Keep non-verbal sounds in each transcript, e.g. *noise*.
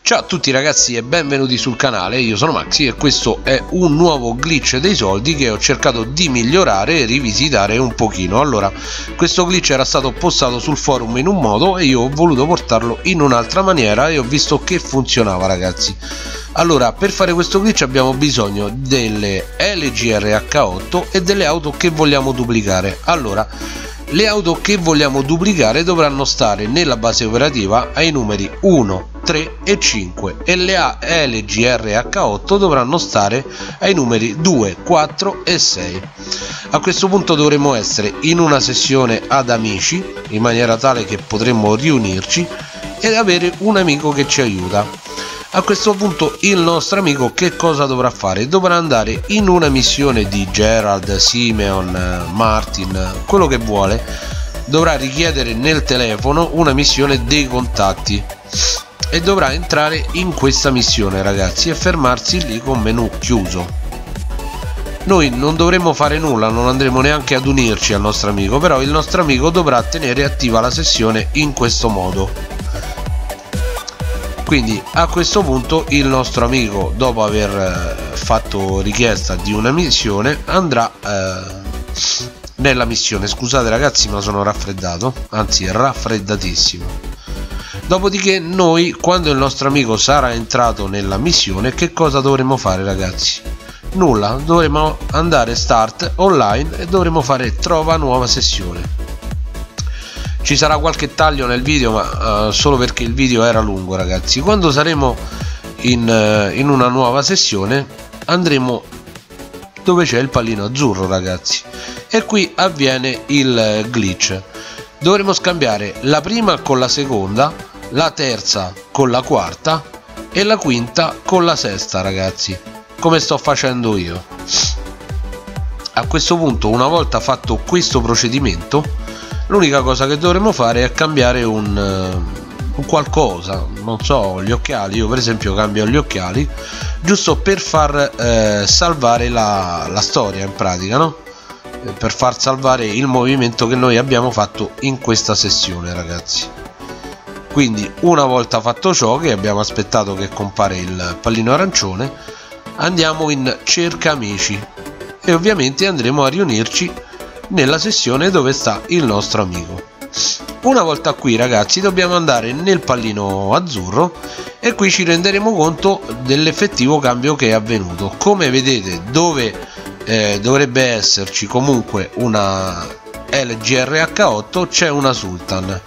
Ciao a tutti ragazzi e benvenuti sul canale, io sono Maxi e questo è un nuovo glitch dei soldi che ho cercato di migliorare e rivisitare un pochino. Allora, questo glitch era stato postato sul forum in un modo e io ho voluto portarlo in un'altra maniera e ho visto che funzionava ragazzi. Allora per fare questo glitch abbiamo bisogno delle LGRH8 e delle auto che vogliamo duplicare. Allora le auto che vogliamo duplicare dovranno stare nella base operativa ai numeri 1 3 e 5 e le LGRH8 dovranno stare ai numeri 2 4 e 6 a questo punto dovremo essere in una sessione ad amici in maniera tale che potremmo riunirci ed avere un amico che ci aiuta a questo punto il nostro amico che cosa dovrà fare? Dovrà andare in una missione di Gerald, Simeon, Martin, quello che vuole, dovrà richiedere nel telefono una missione dei contatti e dovrà entrare in questa missione ragazzi e fermarsi lì con menu chiuso. Noi non dovremmo fare nulla non andremo neanche ad unirci al nostro amico però il nostro amico dovrà tenere attiva la sessione in questo modo quindi a questo punto il nostro amico dopo aver eh, fatto richiesta di una missione andrà eh, nella missione. Scusate ragazzi ma sono raffreddato. Anzi raffreddatissimo. Dopodiché noi quando il nostro amico sarà entrato nella missione che cosa dovremo fare ragazzi? Nulla. Dovremo andare start online e dovremo fare trova nuova sessione ci sarà qualche taglio nel video ma uh, solo perché il video era lungo ragazzi. Quando saremo in, uh, in una nuova sessione andremo dove c'è il pallino azzurro ragazzi. E qui avviene il glitch. Dovremo scambiare la prima con la seconda la terza con la quarta e la quinta con la sesta ragazzi. Come sto facendo io. A questo punto una volta fatto questo procedimento l'unica cosa che dovremmo fare è cambiare un, uh, un, qualcosa non so gli occhiali. Io per esempio cambio gli occhiali giusto per far eh, salvare la, la, storia in pratica no? Eh, per far salvare il movimento che noi abbiamo fatto in questa sessione ragazzi. Quindi una volta fatto ciò che abbiamo aspettato che compare il pallino arancione andiamo in cerca amici. E ovviamente andremo a riunirci nella sessione dove sta il nostro amico. Una volta qui ragazzi dobbiamo andare nel pallino azzurro e qui ci renderemo conto dell'effettivo cambio che è avvenuto. Come vedete dove eh, dovrebbe esserci comunque una LGRH8 c'è una Sultan.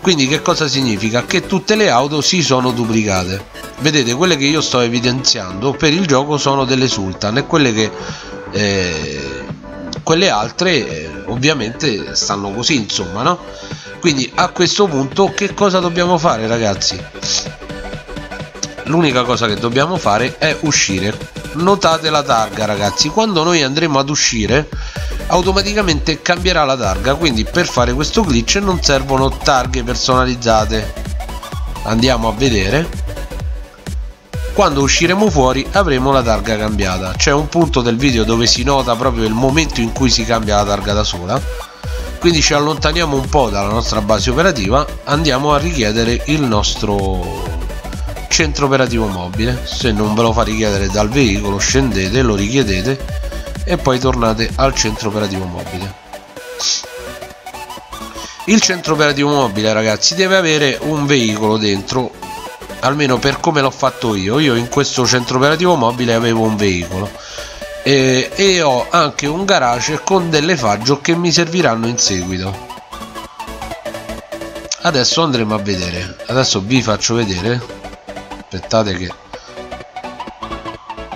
Quindi che cosa significa? che tutte le auto si sono duplicate. Vedete quelle che io sto evidenziando per il gioco sono delle Sultan e quelle che eh, quelle altre eh, ovviamente stanno così insomma no? Quindi a questo punto che cosa dobbiamo fare ragazzi? L'unica cosa che dobbiamo fare è uscire. Notate la targa ragazzi. Quando noi andremo ad uscire automaticamente cambierà la targa. Quindi per fare questo glitch non servono targhe personalizzate. Andiamo a vedere quando usciremo fuori avremo la targa cambiata. C'è un punto del video dove si nota proprio il momento in cui si cambia la targa da sola. Quindi ci allontaniamo un po' dalla nostra base operativa andiamo a richiedere il nostro centro operativo mobile. Se non ve lo fa richiedere dal veicolo scendete lo richiedete e poi tornate al centro operativo mobile. Il centro operativo mobile ragazzi deve avere un veicolo dentro almeno per come l'ho fatto io. Io in questo centro operativo mobile avevo un veicolo e, e ho anche un garage con delle faggio che mi serviranno in seguito. Adesso andremo a vedere. Adesso vi faccio vedere. Aspettate che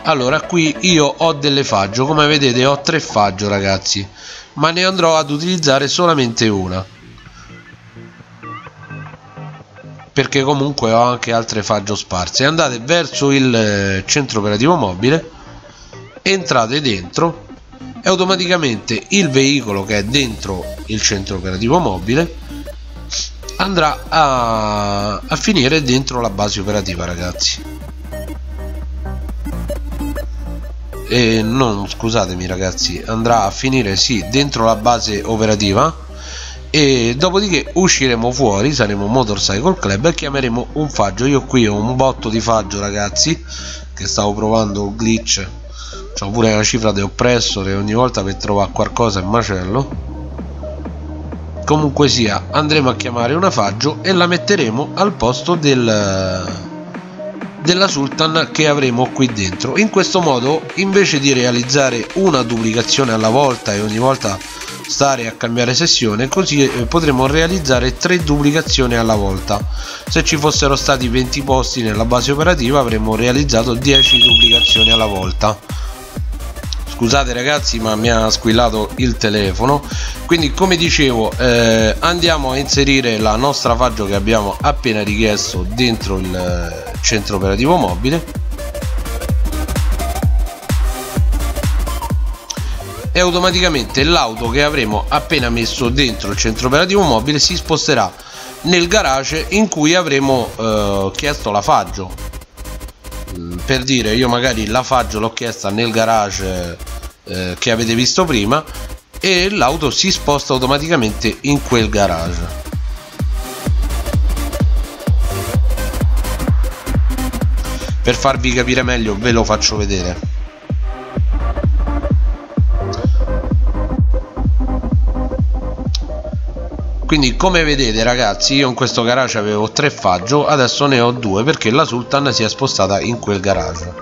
allora qui io ho delle faggio. Come vedete ho tre faggio ragazzi ma ne andrò ad utilizzare solamente una perché comunque ho anche altre faggio sparse. Andate verso il eh, centro operativo mobile entrate dentro e automaticamente il veicolo che è dentro il centro operativo mobile andrà a, a finire dentro la base operativa ragazzi. E non scusatemi ragazzi andrà a finire sì dentro la base operativa e dopodiché usciremo fuori saremo motorcycle club e chiameremo un faggio. Io qui ho un botto di faggio ragazzi che stavo provando glitch. Ho pure la cifra di oppressor e ogni volta per trovare qualcosa è macello. Comunque sia andremo a chiamare una faggio e la metteremo al posto del della sultan che avremo qui dentro. In questo modo invece di realizzare una duplicazione alla volta e ogni volta stare a cambiare sessione così eh, potremo realizzare tre duplicazioni alla volta. Se ci fossero stati 20 posti nella base operativa avremmo realizzato 10 duplicazioni alla volta. Scusate ragazzi ma mi ha squillato il telefono. Quindi come dicevo eh, andiamo a inserire la nostra faggio che abbiamo appena richiesto dentro il eh, centro operativo mobile e automaticamente l'auto che avremo appena messo dentro il centro operativo mobile si sposterà nel garage in cui avremo eh, chiesto la faggio mm, per dire io magari la faggio l'ho chiesta nel garage eh, che avete visto prima e l'auto si sposta automaticamente in quel garage. Per farvi capire meglio ve lo faccio vedere quindi come vedete ragazzi io in questo garage avevo tre faggio adesso ne ho due perché la Sultan si è spostata in quel garage.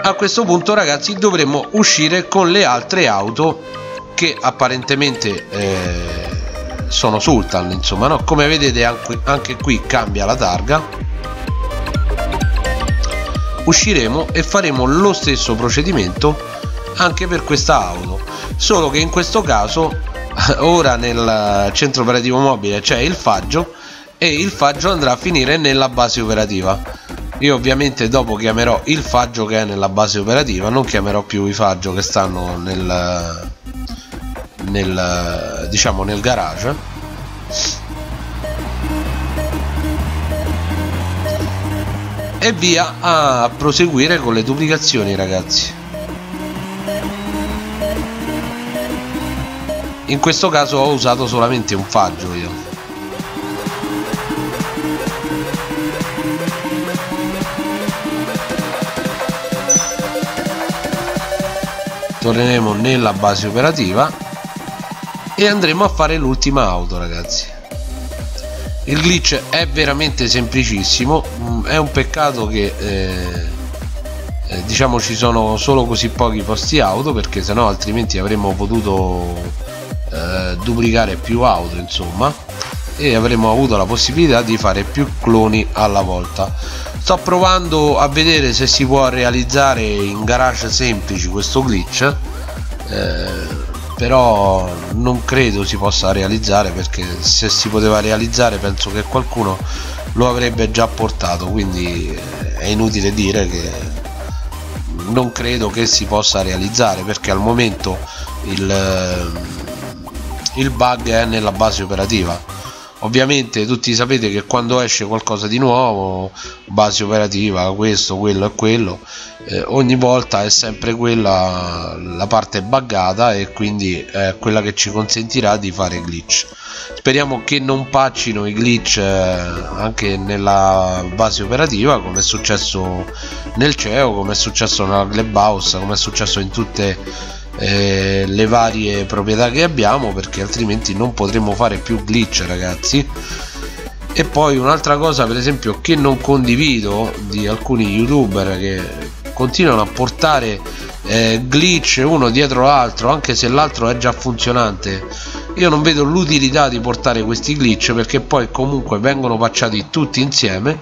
A questo punto ragazzi dovremmo uscire con le altre auto che apparentemente eh, sono Sultan insomma no? come vedete anche, anche qui cambia la targa. Usciremo e faremo lo stesso procedimento anche per questa auto. Solo che in questo caso *laughs* ora nel centro operativo mobile c'è il faggio e il faggio andrà a finire nella base operativa. Io ovviamente dopo chiamerò il faggio che è nella base operativa non chiamerò più i faggio che stanno nel, nel diciamo nel garage. E via a proseguire con le duplicazioni ragazzi in questo caso ho usato solamente un faggio io. Torneremo nella base operativa e andremo a fare l'ultima auto ragazzi. Il glitch è veramente semplicissimo. Mm, è un peccato che eh, eh, diciamo ci sono solo così pochi posti auto perché sennò altrimenti avremmo potuto eh, duplicare più auto insomma e avremo avuto la possibilità di fare più cloni alla volta. Sto provando a vedere se si può realizzare in garage semplici questo glitch eh, però non credo si possa realizzare perché se si poteva realizzare penso che qualcuno lo avrebbe già portato quindi eh, è inutile dire che non credo che si possa realizzare perché al momento il il bug è nella base operativa. Ovviamente tutti sapete che quando esce qualcosa di nuovo base operativa questo quello e quello eh, ogni volta è sempre quella la parte buggata e quindi è quella che ci consentirà di fare glitch. Speriamo che non paccino i glitch eh, anche nella base operativa come è successo nel CEO come è successo nella Clubhouse come è successo in tutte eh, le varie proprietà che abbiamo perché altrimenti non potremo fare più glitch ragazzi. E poi un'altra cosa per esempio che non condivido di alcuni youtuber che continuano a portare eh, glitch uno dietro l'altro anche se l'altro è già funzionante. Io non vedo l'utilità di portare questi glitch perché poi comunque vengono pacciati tutti insieme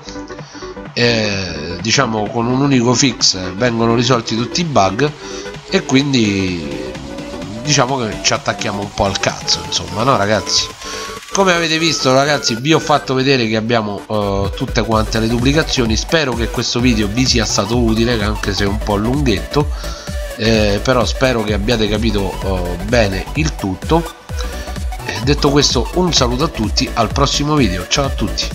eh, diciamo con un unico fix vengono risolti tutti i bug e quindi diciamo che ci attacchiamo un po' al cazzo insomma no ragazzi? Come avete visto ragazzi vi ho fatto vedere che abbiamo uh, tutte quante le duplicazioni. Spero che questo video vi sia stato utile anche se un po' lunghetto eh, però spero che abbiate capito uh, bene il tutto. Eh, detto questo un saluto a tutti al prossimo video. Ciao a tutti